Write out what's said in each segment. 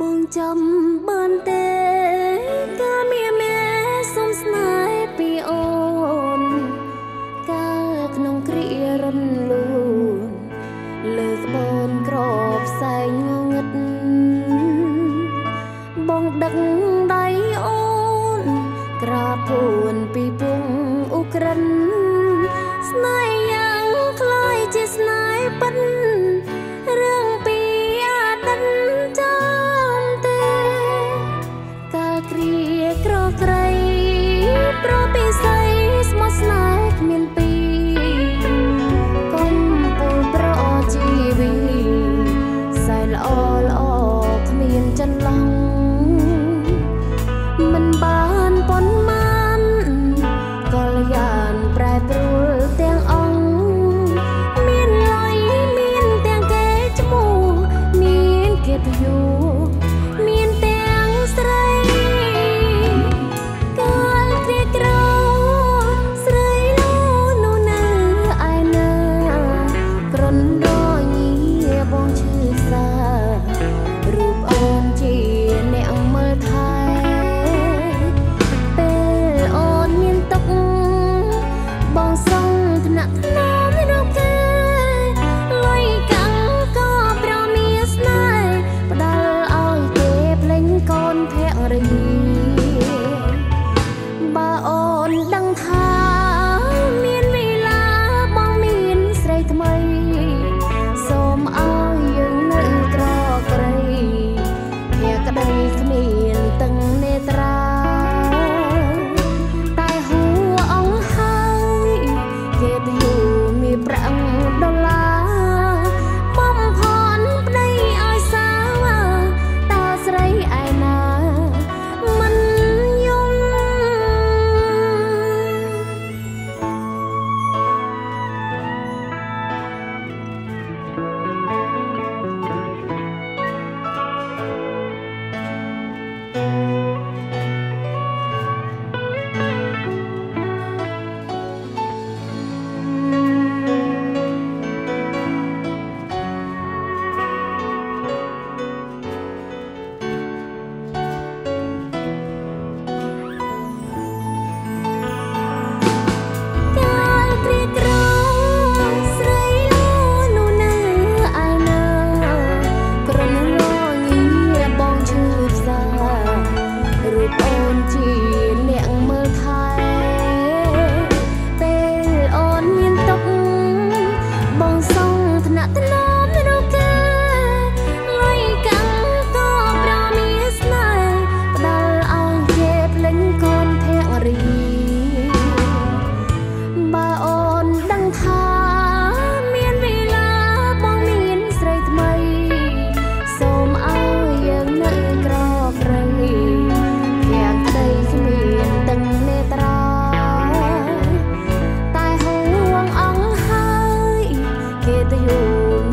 បងចាំបានទេកាលមានមេសុំស្នេហ៍ពីអូនកាលក្នុងគ្រារលូនលើកបូនក្របផ្សែងងងឹតបងដឹកដៃអូនក្រាបពួនពីពងអ៊ុក្រិន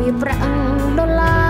មានប្រាក់ដុល្លារ